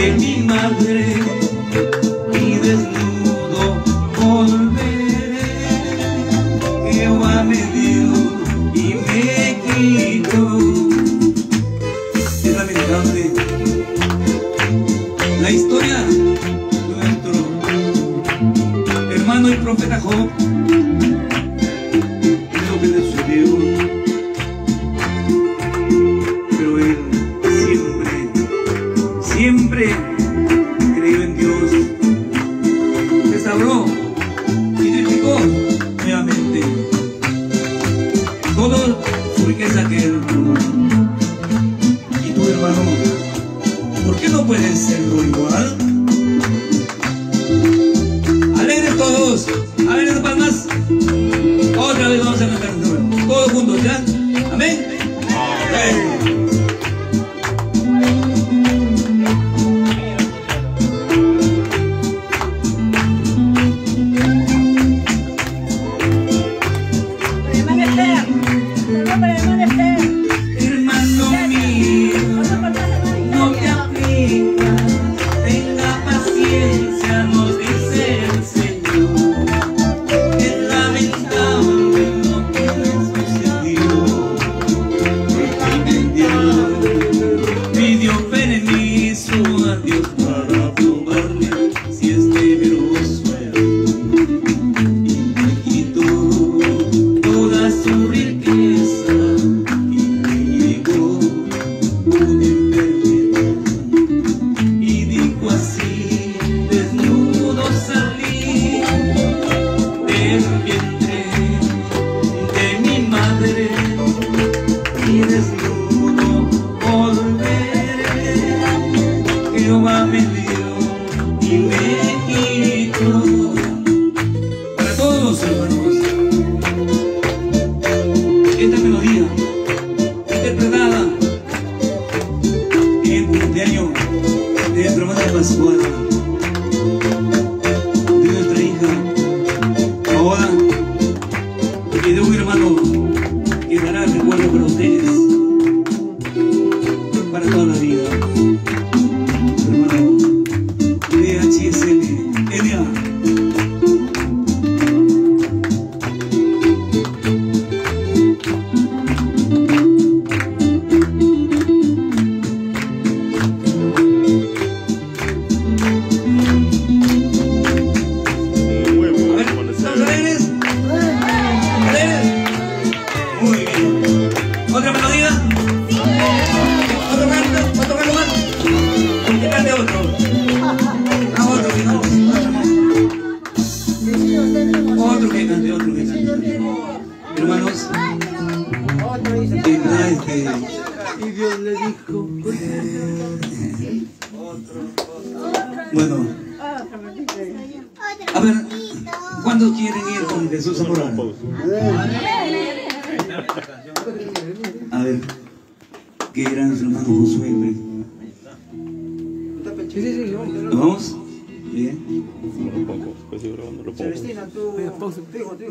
de mi madre y desnudo volveré. Jehová me dio y me quitó. Es lamentable no pueden ser por igual. Alegres todos, alegres palmas. Otra vez vamos a cantar un número. Todos juntos, ¿ya? Amén. Леона. Bueno, a ver, ¿cuándo quieren ir con Jesús Zamorano? A ver, ¿qué dirán su hermano Josué? pues? ¿Nos vamos? Bien. Celestina, tú. Tu hijo, tu